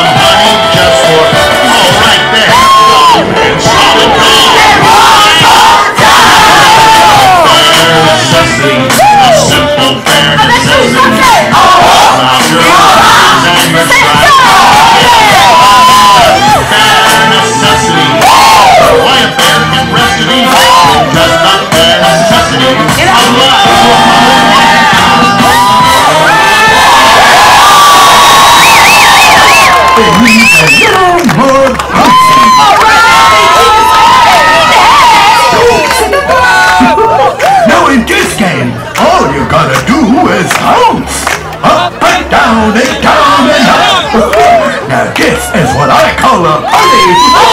Come game. All you gotta do is bounce. Up and down and down and up. Now this is what I call a party.